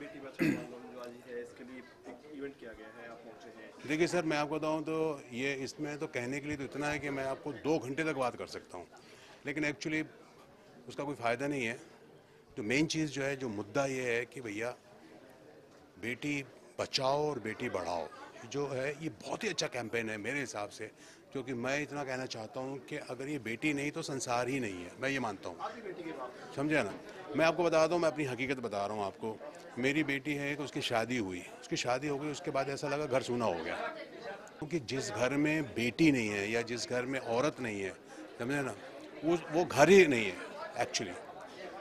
دیکھیں دیکھیے سر، میں آپ کو بتاؤں تو یہ اس میں تو کہنے کے لیے تو اتنا ہے کہ میں آپ کو دو گھنٹے تک بات کر سکتا ہوں۔ لیکن ایکچولی اس کا کوئی فائدہ نہیں ہے۔ تو مین چیز جو ہے، جو مدعا یہ ہے کہ بھیا بیٹی بچاؤ اور بیٹی بڑھاؤ۔ جو ہے یہ بہت ہی اچھا کیمپین ہے میرے حساب سے کیونکہ میں اتنا کہنا چاہتا ہوں کہ اگر یہ بیٹی نہیں تو سنسار ہی نہیں ہے۔ میں یہ مانتا ہوں۔ سمجھا نا؟ میں آپ کو بتا دوں میں اپنی حقیقت بتا رہا ہوں آپ کو۔ میری بیٹی ہے کہ اس کی شادی ہوئی۔ اس کی شادی ہو گئی اس کے بعد ایسا لگا گھر سونا ہو گیا۔ کیونکہ جس گھر میں بیٹی نہیں ہے یا جس گھر میں عورت نہیں ہے سمجھے نا؟ وہ گھر ہی نہیں ہے ایکچولی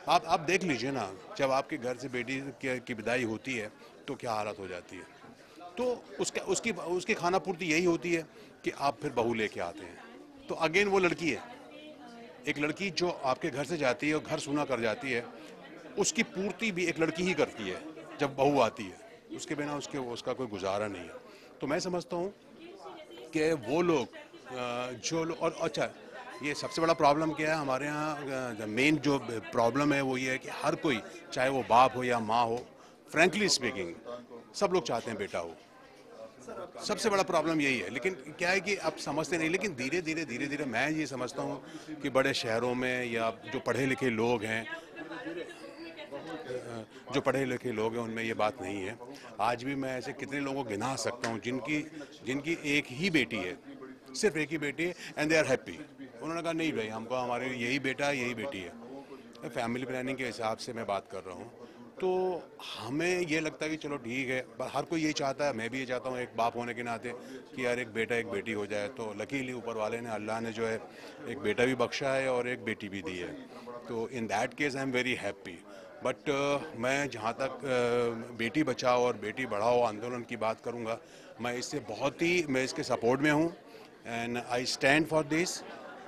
آپ آپ دیکھ لیجیے نا جب آپ کے گھر سے بیٹی کی بدائی ہوتی ہے تو کیا حالت ہو جاتی ہے؟ تو اس کی, اس کی اس کی کھانا پورتی یہی ہوتی ہے کہ آپ پھر بہو لے کے آتے ہیں۔ تو اگین وہ لڑکی ہے۔ ایک لڑکی جو آپ کے گھر سے جاتی ہے اور گھر سنا کر جاتی ہے اس کی پورتی بھی ایک لڑکی ہی کرتی ہے جب بہو آتی ہے۔ اس کے بنا اس کے اس کا کوئی گزارا نہیں ہے۔ تو میں سمجھتا ہوں کہ وہ لوگ جو لوگ اور اچھا یہ سب سے بڑا پرابلم کیا ہے؟ ہمارے ہاں مین جو پرابلم ہے وہ یہ ہے کہ ہر کوئی چاہے وہ باپ ہو یا ماں ہو فرینکلی اسپیکنگ سب لوگ چاہتے ہیں بیٹا ہو۔ سب سے بڑا پرابلم یہی ہے۔ لیکن کیا ہے کہ آپ سمجھتے نہیں، لیکن دھیرے دھیرے دھیرے دھیرے میں یہ سمجھتا ہوں کہ بڑے شہروں میں یا جو پڑھے لکھے لوگ ہیں، جو پڑھے لکھے لوگ ہیں، ان میں یہ بات نہیں ہے۔ آج بھی میں ایسے کتنے لوگوں کو گنا سکتا ہوں جن کی جن کی ایک ہی بیٹی ہے، صرف ایک ہی بیٹی ہے اینڈ دے آر ہیپی انہوں نے کہا، نہیں بھائی، ہم کو ہمارے یہی بیٹا ہے یہی بیٹی ہے۔ فیملی پلاننگ کے حساب سے میں بات کر رہا ہوں۔ تو ہمیں یہ لگتا ہے کہ چلو ٹھیک ہے ہر کوئی یہ چاہتا ہے، میں بھی یہ چاہتا ہوں ایک باپ ہونے کے ناطے کہ یار ایک بیٹا ایک بیٹی ہو جائے۔ تو لکیلی اوپر والے نے، اللہ نے جو ہے ایک بیٹا بھی بخشا ہے اور ایک بیٹی بھی دی ہے۔ تو in that case I am very happy but میں جہاں تک uh, بیٹی بچاؤ اور بیٹی بڑھاؤ آندولن کی بات کروں گا، میں اس سے بہت ہی، میں اس کے سپورٹ میں ہوں۔ And I stand for this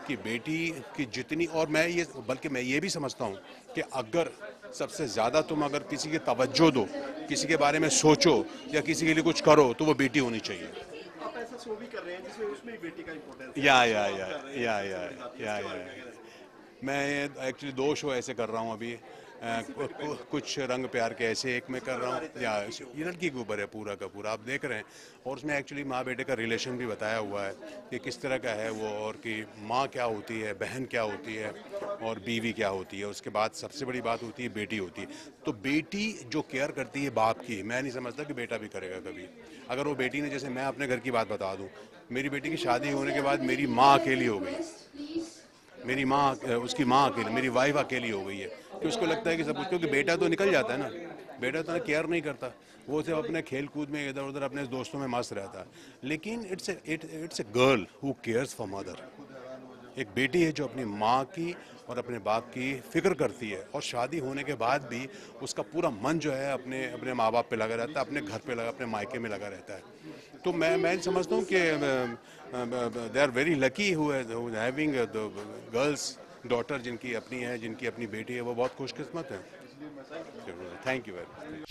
کہ بیٹی کی جتنی، اور میں یہ، بلکہ میں یہ بھی سمجھتا ہوں کہ اگر سب سے زیادہ تم اگر کسی کی توجہ دو کسی کے بارے میں سوچو یا کسی کے لیے کچھ کرو تو وہ بیٹی ہونی چاہیے۔ یا میں ایکچولی دو شو ایسے کر رہا ہوں ابھی۔ کچھ رنگ پیار کے ایسے ایک میں کر رہا ہوں۔ یا یہ لڑکی کے اوپر ہے، پورا کا پورا، آپ دیکھ رہے ہیں۔ اور اس میں ایکچولی ماں بیٹے کا ریلیشن بھی بتایا ہوا ہے کہ کس طرح کا ہے وہ، اور کہ ماں کیا ہوتی ہے، بہن کیا ہوتی ہے، اور بیوی کیا ہوتی ہے۔ اس کے بعد سب سے بڑی بات ہوتی ہے بیٹی ہوتی ہے۔ تو بیٹی جو کیئر کرتی ہے باپ کی، میں نہیں سمجھتا کہ بیٹا بھی کرے گا کبھی۔ اگر وہ بیٹی نے جیسے میں اپنے گھر کی بات بتا دوں، میری بیٹی کی شادی ہونے کے بعد میری ماں اکیلی ہو گئی۔ میری ماں، اس کی ماں اکیلی، میری وائف اکیلی ہو گئی ہے۔ کہ اس کو لگتا ہے کہ سب کچھ، کیونکہ بیٹا تو نکل جاتا ہے نا۔ بیٹا تو کیئر نہیں کرتا۔ وہ صرف اپنے کھیل کود میں ادھر ادھر اپنے دوستوں میں مست رہتا۔ ہے لیکن it's it's a girl who cares for mother ایک بیٹی ہے جو اپنی ماں کی اور اپنے باپ کی فکر کرتی ہے۔ اور شادی ہونے کے بعد بھی اس کا پورا من جو ہے اپنے اپنے ماں باپ پہ لگا رہتا ہے، اپنے گھر پہ لگا اپنے مائکے میں لگا رہتا ہے۔ تو میں میں سمجھتا ہوں کہ they are very lucky who having girls daughter جن کی اپنی ہے، جن کی اپنی بیٹی ہے، وہ بہت خوش قسمت ہیں تھینک یو ویری مچ